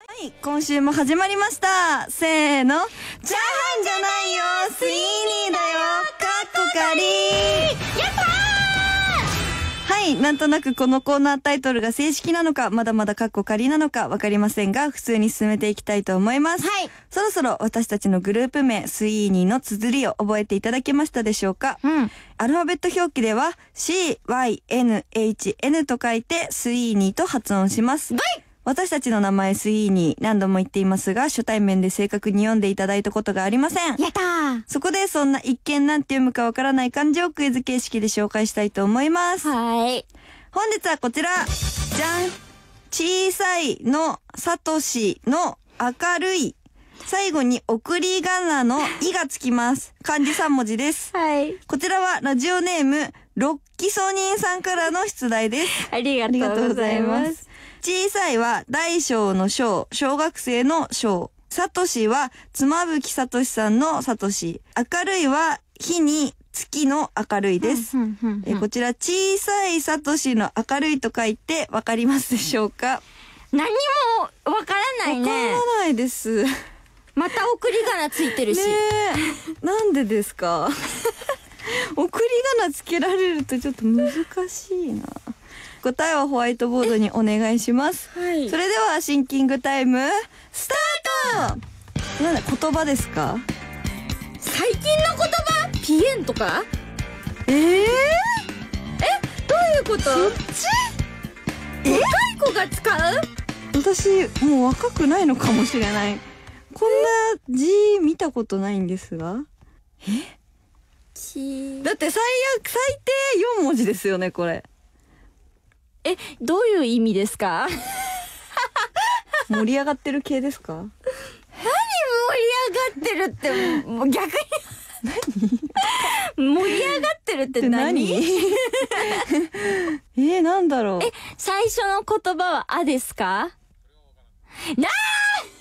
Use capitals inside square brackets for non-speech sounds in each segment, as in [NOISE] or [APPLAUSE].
はい、今週も始まりました。せーの。チャーハンじゃないよスイーニーだよかっこかりやったーはい、なんとなくこのコーナータイトルが正式なのか、まだまだカッコ仮なのかわかりませんが、普通に進めていきたいと思います。はい。そろそろ私たちのグループ名、スイーニーの綴りを覚えていただけましたでしょうか？うん。アルファベット表記では CYNHN と書いてスイーニーと発音します。私たちの名前スイーニー何度も言っていますが初対面で正確に読んでいただいたことがありません。やったーそこでそんな一見なんて読むかわからない漢字をクイズ形式で紹介したいと思います。はい。本日はこちらじゃん小さいのサトシの明るい最後に送り仮名のいがつきます。漢字3文字です。はい。こちらはラジオネーム、ロッキソニンさんからの出題です。ありがとうございます。す。小さいは大小の小、小学生の小。サトシは妻夫木聡さんのサトシ。明るいは日に月の明るいです。えこちら小さいサトシの明るいと書いてわかりますでしょうか？何もわからないわからね。ないです。ねまた送り仮名ついてるし。え、なんでですか？[LAUGHS] 送り仮名つけられるとちょっと難しいな。答えはホワイトボードにお願いします。はい。それではシンキングタイムスタート。なんだ言葉ですか？最近の言葉？ピエンとか？ええ？どういうこと？そっち？若い子が使う？私もう若くないのかもしれない。こんな字見たことないんですが。ちだって最悪最低4文字ですよねこれえ、どういう意味ですか？盛り上がってる系ですか？盛り上がってるって、もう逆に。何盛り上がってるって何？[LAUGHS] えー、なんだろう？最初の言葉はあですか？なあ！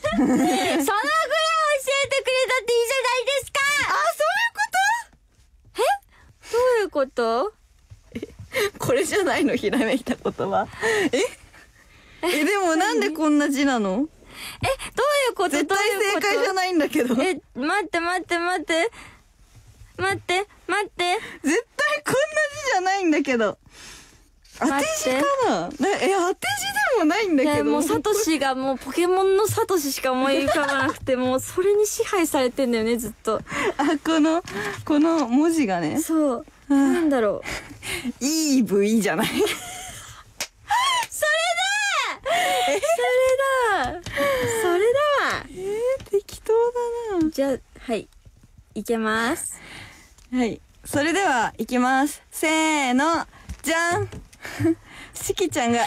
[LAUGHS] そのぐらい教えてくれたっていいじゃないですか？あ、そういうこと？どういうこと？[LAUGHS] これじゃないのひらめいた言葉。え？[LAUGHS] えでもなんでこんな字なの？え、どういうこと？絶対正解じゃいないんだけど。絶対え、待って待って待って。待って、待って。こんな字じゃないんだけど。当て字かな？なえ当て字でもないんだけど。もうサトシがもうポケモンのサトシしか思い浮かばなくて、もうそれに支配されてんだよね、ずっと。あこのこの文字がね。そう。なんだろう。EV じゃない？それだ！それだ！それだ！わえー、適当だじゃあ、はい。いけます。なはいそれではいきます。せーのじゃん。[LAUGHS] しきちゃんが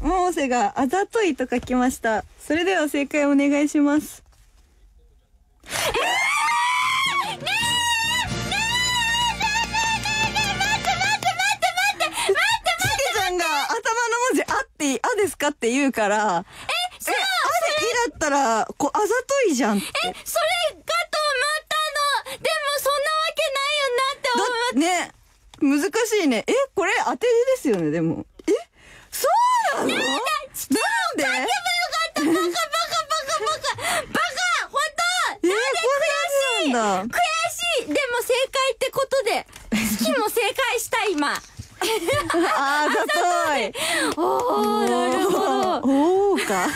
EV モーセがあざといと書きました。それでは正解お願いします。しきあって、あですかって言うから、え、それ、あでいだったら、こう、あざといじゃんって。それかと思ったのでもそんなわけないよなって思いまね、難しいね。え、これ当て字ですよね、でも。えそうなの？なんで？バカバカバカバカバカバカ本えー、こんな字なんだ。当悔しいでも正解ってことで、好きも正解した今。あざとい。おお、なるほど。おーか。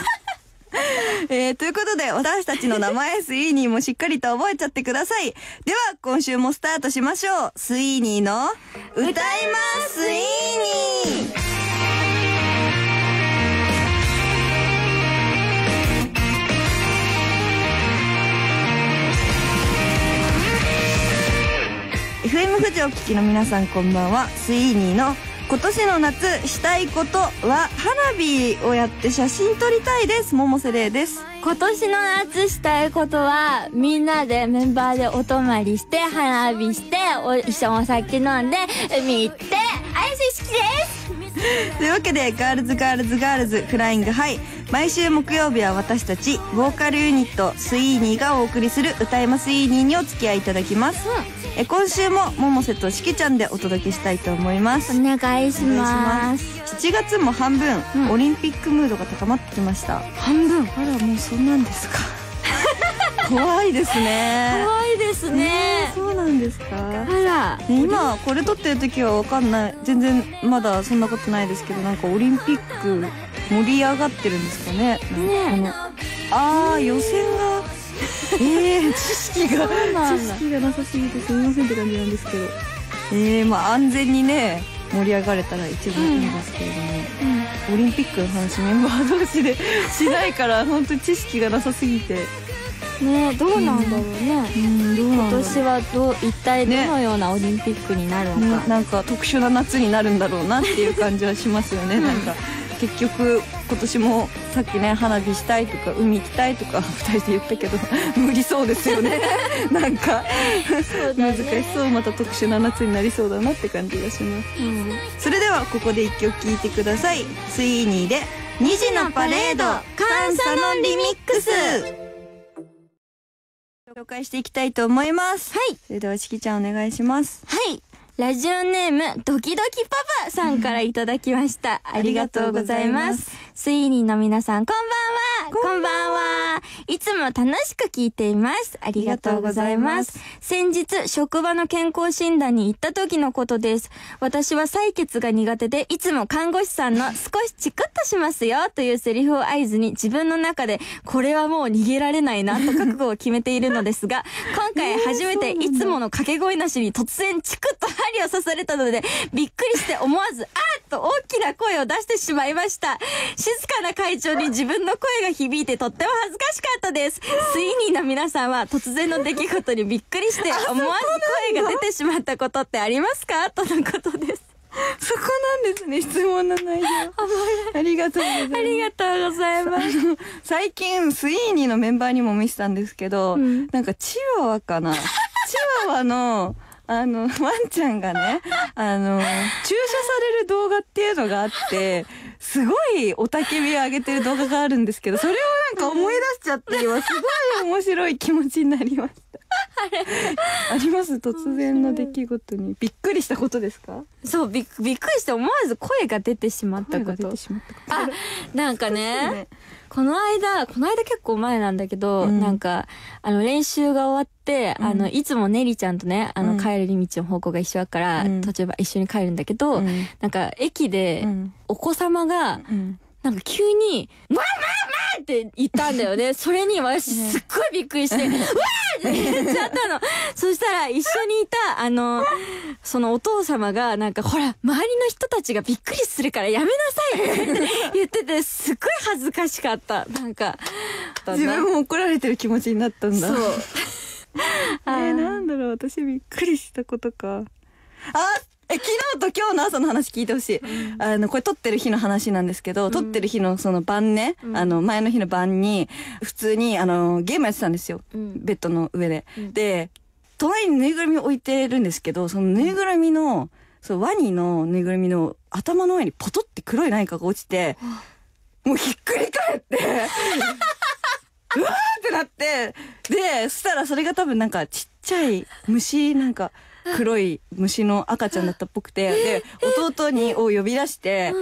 えー、ということで、私たちの名前、スイーニーもしっかりと覚えちゃってください。では、今週もスタートしましょう。スイーニーの、歌います、スイーニー FM 富士お聞きの皆さんこんばんは。スイーニーの今年の夏したいことは花火をやって写真撮りたいです。桃瀬玲です。今年の夏したいことは、みんなでメンバーでお泊まりして、花火して、お一緒にお酒飲んで、海行って、アイス好きです。[LAUGHS] というわけで Girls Girls Girls Flying High 毎週木曜日は私たちボーカルユニットスイーニーがお送りする歌いまスウィーニーにお付き合いいただきます、え今週も百瀬としきちゃんでお届けしたいと思います。お願いします。7月も半分、うん。オリンピックムードが高まってきました。半分？あらもうそんなんですか？[LAUGHS] 怖いですね。怖いですね。そうなんですか？あら。ね今これ撮ってる時は分かんない。全然まだそんなことないですけどなんかオリンピック盛り上がってるんですかね。なんかこのああ予選が。[LAUGHS] ええ知識が。知識がなさすぎてすみませんって感じなんですけど。ええまあ安全にね盛り上がれたら一番いいんですけれども、オリンピックの話メンバー同士でしないから本当に知識がなさすぎて。ねどうなんだろうね。うんどうなん今年はどう一体どのようなオリンピックになるのねか、なんか特殊な夏になるんだろうなっていう感じはしますよね、なんか結局今年もさっきね花火したいとか海行きたいとか [LAUGHS] 2人で言ったけど [LAUGHS] 無理そうですよね。[LAUGHS] なんか難ね。しそう。また特殊な夏になりそうだなって感じがします。うん。それではここで1曲聴いてください。スイーニーで「2時のパレード感謝のリミックス」紹介していきたいと思います。はい。それではしきちゃんお願いします。はい。ラジオネーム、ドキドキパパさんからいただきました。ありがとうございます。スイーニーの皆さん、こんばんはこんばんはいつも楽しく聞いています。ありがとうございます。先日、職場の健康診断に行った時のことです。私は採血が苦手で、いつも看護師さんの少しチクッとしますよというセリフを合図に自分の中で、これはもう逃げられないなと覚悟を決めているのですが、今回初めていつもの掛け声なしに突然チクッと針を刺されたので、びっくりして思わず、あっと大きな声を出してしまいました。静かな会長に自分の声が響いてとっても恥ずかしかったです。スイニーの皆さんは突然の出来事にびっくりして思わず声が出てしまったことってありますか？とのことです。そこなんですね質問の内容。ありがとうございます。ありがとうございます。最近スイーニーのメンバーにも見せたんですけど、うん。なんかチワワかな。チワワのあのワンちゃんがねあの注射される動画っていうのがあってすごい雄たけびを上げてる動画があるんですけどそれをなんか思い出しちゃって今すごい面白い気持ちになりました。[LAUGHS] あります？突然の出来事にびっくりしたことですか？そう、びっびっくりして思わず声が出てしまったこと。あ、なんかねね、この間、この間結構前なんだけど、うん。なんか、あの、練習が終わって、うん。あの、いつもネリちゃんとね、あの、うん。帰る道の方向が一緒だから、うん。途中は一緒に帰るんだけど、うん。なんか、駅で、うん。お子様が、うん。なんか急に、わーわーわーって言ったんだよね。[LAUGHS] それに私ねすっごいびっくりして、[LAUGHS] うわーって言っちゃったの。[LAUGHS] そしたら一緒にいた、あの、そのお父様が、なんかほら、周りの人たちがびっくりするからやめなさいって言ってて、すっごい恥ずかしかった。なんか、自分も怒られてる気持ちになったんだそう。えー、なんだろう私びっくりしたことかあえ昨日と今日の朝の話聞いてほしい、あのこれ撮ってる日の話なんですけど、撮ってる日のその晩ね、うん。あの前の日の晩に普通にあのゲームやってたんですよ、うん。ベッドの上で、うん。で隣にぬいぐるみを置いてるんですけどそのぬいぐるみのそうワニのぬいぐるみの頭の上にポトって黒い何かが落ちてもうひっくり返って [LAUGHS] うわーってなって、で、そしたらそれが多分なんかちっちゃい虫、なんか黒い虫の赤ちゃんだったっぽくて、[LAUGHS] で、弟に、を呼び出して、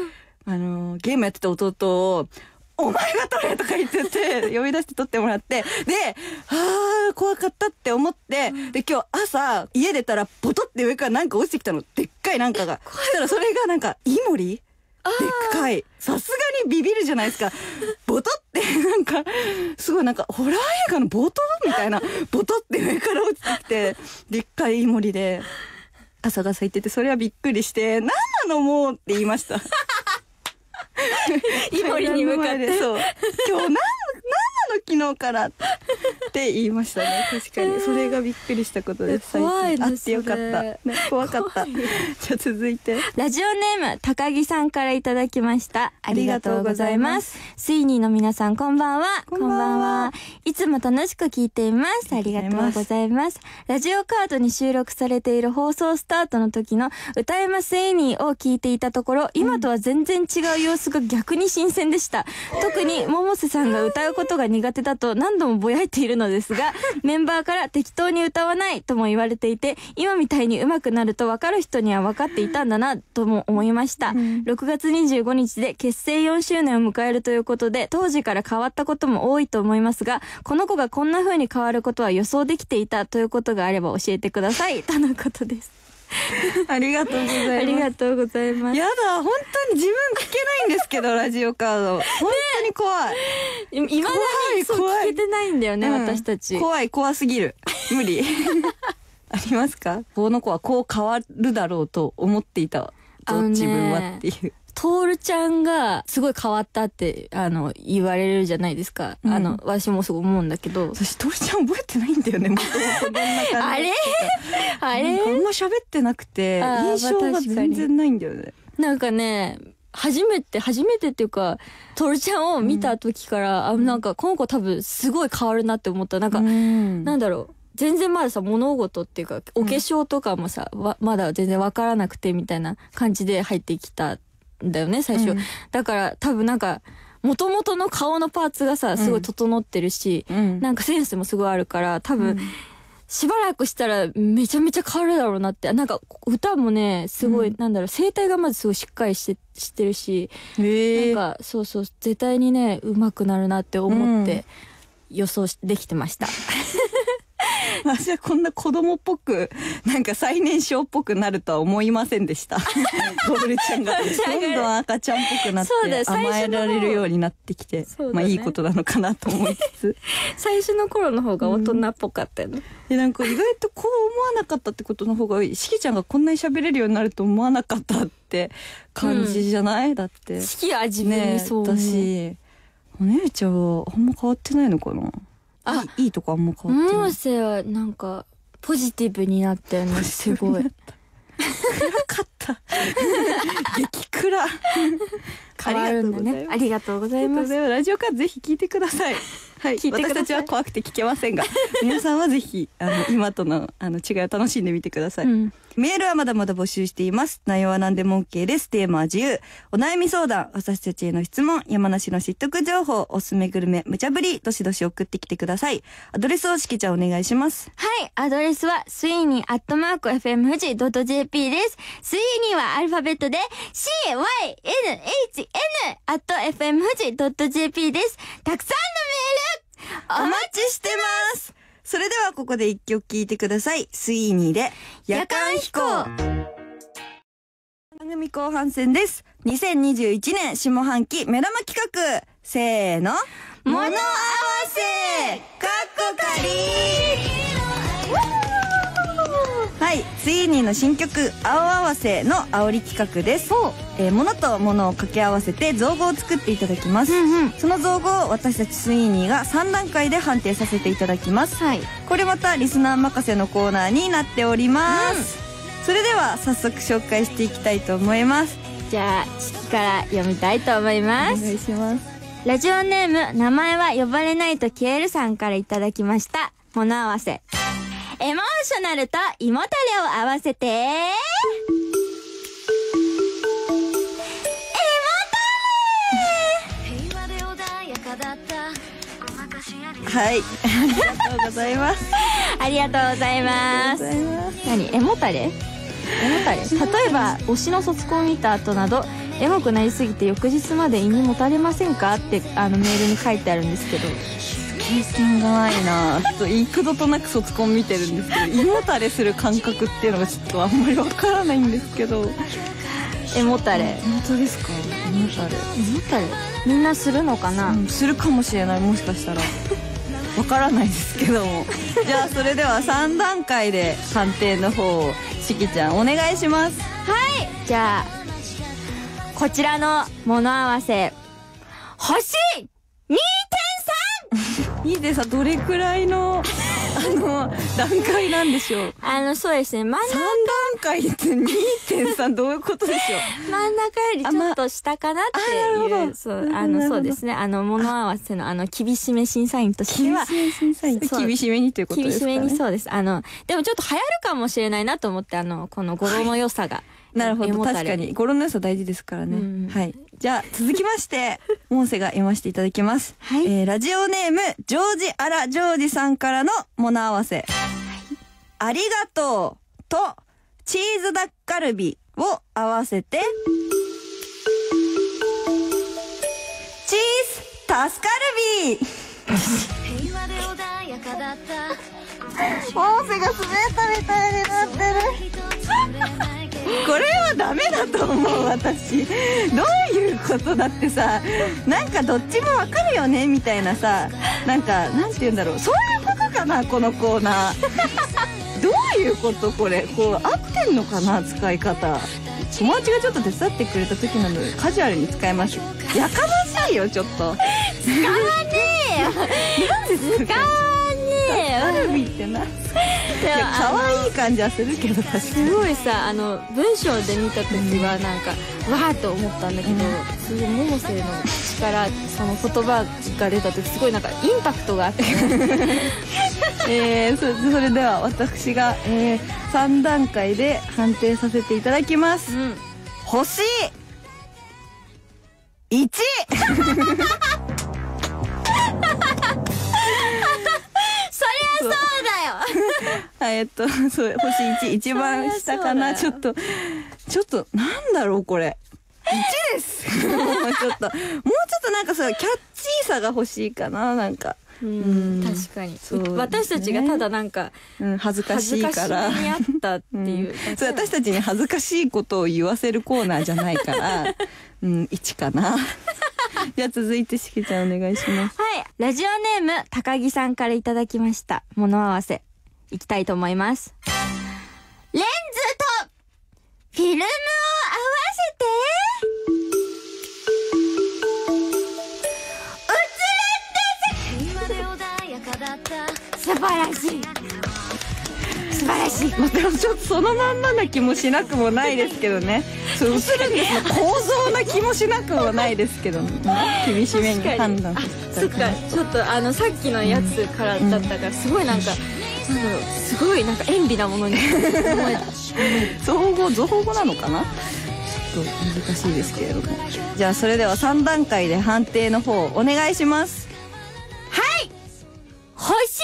あの、ゲームやってた弟を、お前が取れとか言ってて、[LAUGHS] 呼び出して取ってもらって、で、あー、怖かったって思って、で、今日朝、家出たら、ポトって上からなんか落ちてきたの。でっかいなんかが。そしたらそれがなんか、イモリ？でっかい。さすがにビビるじゃないですか。[LAUGHS] ボトって、なんか、すごいなんか、ホラー映画の冒頭みたいな、ボトって上から落ちてきて、[LAUGHS] でっかいイモリで、朝が咲いてて、それはびっくりして、何なのもうって言いました。[LAUGHS] イモリに向かってそう。[LAUGHS] 今日何、何なの昨日からって言いましたね。[LAUGHS] 確かに。それがびっくりしたことです最怖いあってよかった、ね、怖かった。じゃあ続いて。ラジオネーム、高木さんからいただきました。ありがとうございます。スイニーの皆さん、こんばんは。こんばんは。いつも楽しく聞いています。ありがとうございます。ラジオカードに収録されている放送スタートの時の歌えまスイニーを聞いていたところ、今とは全然違う様子が逆に新鮮でした。特に、百瀬さんが歌うことが苦手だと何度もぼやいているのですが、メンバーから適当に歌わないとも言われていて、今みたいに上手くなると分かる人には分かっていたんだな、とも思いました。6月25日で結成4周年を迎えるということで、当時から変わったことも多いと思いますが、この子がこんな風に変わることは予想できていたということがあれば教えてください。とのことです。[LAUGHS] ありがとうございます。ありがとうございます。やだ本当に自分聞けないんですけど [LAUGHS] ラジオカード。本当に怖い、いまだにそう怖い。聞けてないんだよね、うん。私たち。怖い怖すぎる。無理。[LAUGHS] ありますか？この子はこう変わるだろうと思っていた自分はっていうトールちゃんがすごい変わったって、あの、言われるじゃないですか。うんあの、私もすごい思うんだけど。私トリちゃん覚えてないんだよねもともとどんな感じあれ？あれかあんま喋ってなくて印象が全然ないんだよねなんかね、初めて、初めてっていうか、トールちゃんを見た時から、あ、なんか、この子多分すごい変わるなって思った。なんか、うんなんだろう。全然まださ、物事っていうか、お化粧とかもさ、わまだ全然わからなくてみたいな感じで入ってきたんだよね、最初。うん。だから多分なんか、元々の顔のパーツがさ、すごい整ってるし、うん。なんかセンスもすごいあるから、多分、しばらくしたらめちゃめちゃ変わるだろうなって。なんか歌もね、すごい、うん。なんだろう、声帯がまずすごいしっかりして、してるし、なんか、そうそう、絶対にね、上手くなるなって思って、予想しできてました。[LAUGHS] 私はこんな子供っぽくなんか最年少っぽくなるとは思いませんでした。[LAUGHS] ゴールちゃんが。どんどん赤ちゃんっぽくなって甘えられるようになってきて、ね。まあいいことなのかなと思いつつ。最初の頃の方が大人っぽかったよね。でなんか意外とこう思わなかったってことの方がしきちゃんがこんなに喋れるようになると思わなかったって感じじゃない、だって。好きは自分ねにそう思う。私。お姉ちゃんはあんま変わってないのかな？あいいいいとこあんま変わってない百瀬はなんか、ポジティブになったよね、すごい。暗かった [LAUGHS] 激暗 [LAUGHS] 変わるんだね。ありがとうございます。ラジオカードぜひ聞いてください。はい、私たちは怖くて聞けませんが、[LAUGHS] 皆さんはぜひあの今とのあの違いを楽しんでみてください。うん。メールはまだまだ募集しています。内容は何でも OK です。テーマは自由。お悩み相談、私たちへの質問、山梨の知っとく情報、おすすめグルメ、無茶ぶり、どしどし送ってきてください。アドレスをしきちゃんお願いします。はい、アドレスは、スウィーニーアットマーク FM 富士 .jp です。スウィーニーはアルファベットで、CYNHN アット FM 富士 .jp です。たくさんのお待ちしてます。それではここで一曲聴いてください。スイーニーで、夜間飛行。番組後半戦です。2021年下半期目玉企画せーの。物合わせ。かっこかり。ーい、スイーニーの新曲「青合わせ」の煽り企画です、えー、物と物を掛け合わせて造語を作っていただきます、うんその造語を私たちスイーニーが3段階で判定させていただきます。はい。これまたリスナー任せのコーナーになっております、それでは早速紹介していきたいと思います。じゃあ、式から読みたいと思います。いします。ラジオネーム、名前は呼ばれないと消えるさんからいただきました。物合わせ。エモーショナルと胃もたれを合わせて、平和で穏やかだった昔ありはいありがとうございます。ありがとうございます。何？エモタレ？エモタレ？例えば推しの卒コンを見た後などエモくなりすぎて翌日まで胃にもたれませんか？ってあのメールに書いてあるんですけど経験がないな。ちょっと幾度となく卒コン見てるんですけど胃もたれする感覚っていうのがちょっとあんまりわからないんですけど。エモタレ。本当ですか？胃もたれエモタレ。みんなするのかな、うんするかもしれないもしかしたら。[LAUGHS] わからないですけども。じゃあそれでは3段階で判定の方をしきちゃんお願いします。はい。じゃあこちらの物合わせ。星2.3 2.3どれくらいのあの段階なんでしょう？あの、そうですね。真ん3段階って2.3どういうことでしょう？[LAUGHS] 真ん中よりちょっと下かなっていう、ほど。そう、あの、そうですね。あの、物合わせの、あの、厳しめ審査員としては、厳しめ審査員。そう。厳しめにということで厳しすかね。めにそうです。あの、でもちょっと流行るかもしれないなと思って、あの、この語呂の良さが。なるほど。確かに。語呂の良さ大事ですからね、うん。はい。じゃあ続きまして [LAUGHS] 音声が読ませていただきます、はい。えーラジオネームジョージアラジョージさんからの物合わせ、ありがとうとチーズダッカルビを合わせてチーズタスカルビ平和で穏やかだった音声が滑ったみたいになってる [LAUGHS] これはダメだと思う私。どういうことだってさなんかどっちもわかるよねみたいなさ。なんかなんて言うんだろう。そういうことかなこのコーナー。[LAUGHS] どういうことこれ？こう合ってんのかな使い方。友達がちょっと手伝ってくれた時なのでカジュアルに使います。やかましいよちょっと。使わねえよ。[LAUGHS] 使わカルビってな。いでもや可愛い感じはするけど確かに。すごいさあの文章で見た時はなんか、わーっと思ったんだけど、すごい百瀬の口からその言葉が出た時すごいなんかインパクトがあって、[LAUGHS] えー、そそれでは私が、えー、3段階で判定させていただきます、うん、星1 [LAUGHS] そうだよ。[LAUGHS] あえっとそう星1一番下かな？ちょっとちょっとなんだろうこれ。1です。も [LAUGHS] うちょっともうちょっとなんかそうキャッチーさが欲しいかななんか、うんうん。確かに、そね。私たちがただなんかうん、恥ずか恥ずかししいからめにあったっていう、うん、そう私たちに恥ずかしいことを言わせるコーナーじゃないから [LAUGHS] うん1かな [LAUGHS] じゃあ続いてしけちゃんお願いしますはい。ラジオネーム、高木さんからいただきました。物合わせ。いきたいと思います。レンズと、フィルムを合わせて、素晴らしい。素晴らしい。まあ、でもちょっとそのまんまな気もしなくもないですけどねそう映るんです。よ構造な気もしなくもないですけど、ね、厳しめに判断そってか、ちょっとあの、さっきのやつからだったから、すごいなんか、なんだろう、すごいなんか塩美なものに。[LAUGHS] 造語造語なのかな？ちょっと難しいですけれども。じゃあそれでは3段階で判定の方お願いします。はい！星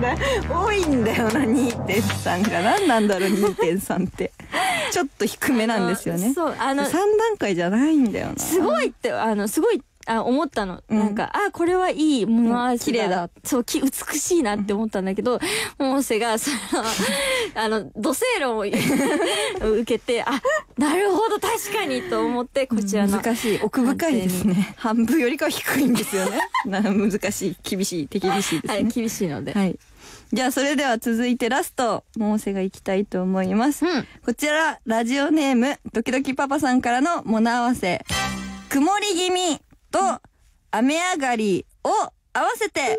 から多いんだよな2.3が。何なんだろう2.3って。ちょっと低めなんですよね。そう、あの3、段階じゃないんだよな。すごいって、あの、すごい、あ思ったの。うんなんか、あ、これはいいもの合わせ綺麗だ。そう、き、美しいなって思ったんだけど、百瀬が、その、[LAUGHS] あの、土星論を [LAUGHS] 受けて、あ、なるほど、確かにと思って、こちらの。難しい奥深いですね半分よりかは低いんですよね [LAUGHS] な難しい厳しい手厳しいですねはい、厳しいので。はい。じゃあそれでは続いてラスト、モーセが行きたいと思います。うんこちら、ラジオネーム、ドキドキパパさんからの物合わせ。曇り気味と雨上がりを合わせて、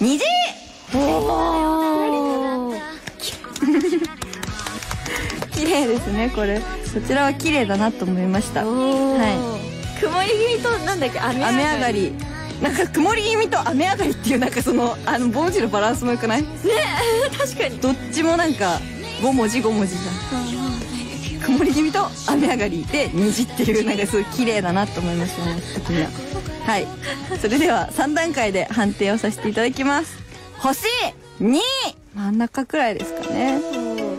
虹。お [LAUGHS] ー綺麗ですね、これ。こちらは綺麗だなと思いました。は曇り気味と、なんだっけ、雨雨上がり。なんか曇り気味と雨上がりっていうなんかその、あの、文字のバランスも良くない？[LAUGHS] 確かに。どっちもなんか5文字5文字じゃん曇り気味と雨上がりで虹っていうなんかすごい綺麗だなと思いましたね的にははい。それでは3段階で判定をさせていただきます。星2真ん中くらいですかね。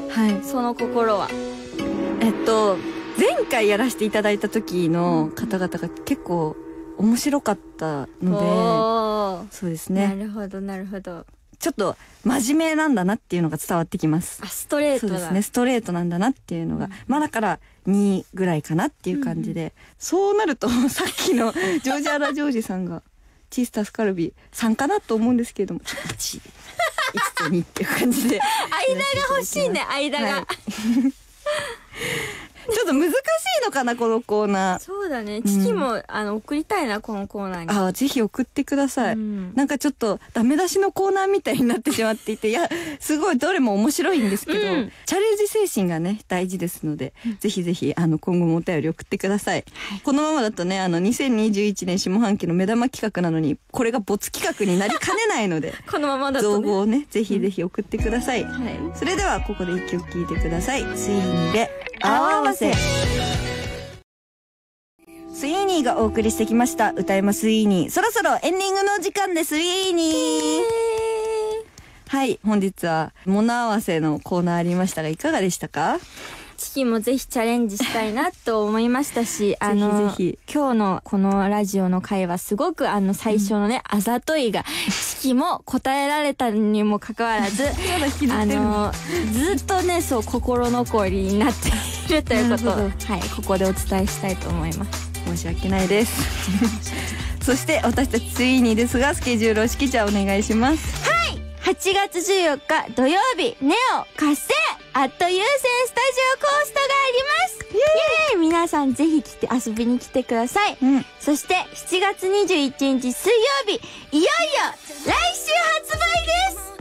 はい。その心は？えっと前回やらせていただいた時の方々が結構面白かったのでそうですなねるほど、なるほど。ちょっと真面目なんだなっていうのが伝わってきます。あ、ストレートだ。そうですね。ストレートなんだなっていうのが、まあだから2ぐらいかなっていう感じで、そうなると [LAUGHS] さっきのジョージアラ・ジョージさんがチースタースカルビ3かなと思うんですけれどもちょっと1 1と2っていう感じで。[LAUGHS] 間が欲しいね、間が。はいちょっと難しいのかなこのコーナー。そうだね。チキも、あの、送りたいな、このコーナーに。あぜひ送ってください、う。んなんかちょっとダメ出しのコーナーみたいになってしまっていていやすごいどれも面白いんですけど、うん。チャレンジ精神がね大事ですので、ぜひぜひあの今後もお便り送ってください、このままだとねあの2021年下半期の目玉企画なのにこれが没企画になりかねないので [LAUGHS] このままだと、ね。造語をねぜひぜひ送ってください、はい。それではここで一曲聴いてください「スイーニーで青合わせ」スイーニーがお送りしてきました。歌いますスイーニー。そろそろエンディングの時間ですスイーニー。はい本日は物合わせのコーナーありましたがいかがでしたか？チキもぜひチャレンジしたいなと思いましたし、あの、ぜひ。今日のこのラジオの回はすごくあの最初のね、あざといが、チキも答えられたにもかかわらず、[LAUGHS] あの、ずっとね、そう、心残りになっているということはい、ここでお伝えしたいと思います。申し訳ないです。[LAUGHS] そして私たちスイーニーですがスケジュールをしきちゃんお願いします。8月14日土曜日、ネオ活性アット優先スタジオコーストがあります。イエーイ。皆さんぜひ来て遊びに来てください。うん。そして7月21日水曜日、いよいよ来週発売です。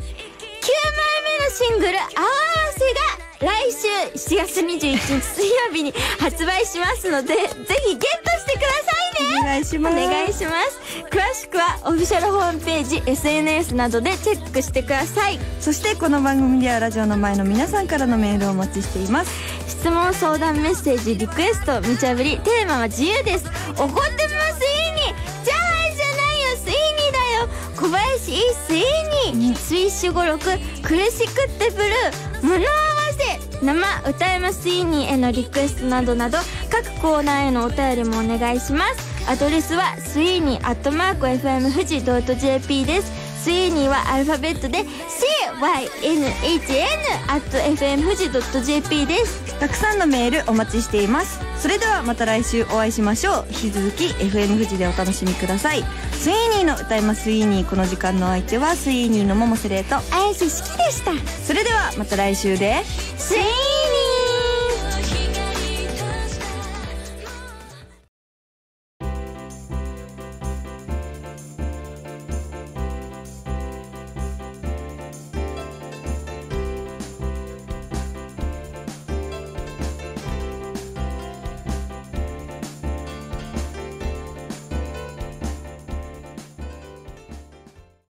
9枚目のシングル、あわあせが来週7月21日水曜日に発売しますので、[LAUGHS] ぜひゲットしてくださいね。お願いしおます。願いします。詳しくはオフィシャルホームページ、SNS などでチェックしてください。そしてこの番組ではラジオの前の皆さんからのメールをお待ちしています。質問、相談、メッセージ、リクエスト、無茶ぶり、テーマは自由です。怒ってます、イーニーじゃはいじゃないよ、スイーニーだよ。小林いいスイーニースイッシュ語録、苦しくってブルー、物合わせ生歌えますイーニーへのリクエストなどなど、各コーナーへのお便りもお願いします。アドレスは、スイーニーアットマーク FM 富士 .jp です。スイーニーはアルファベットで CYNHN at FM 富士 .jp です。たくさんのメールお待ちしています。それではまた来週お会いしましょう。引き続き FM 富士でお楽しみください。スイーニーの歌います。スイーニー。この時間の相手はスイーニーの桃瀬玲と。綾瀬好きでした。それではまた来週で。スイーニー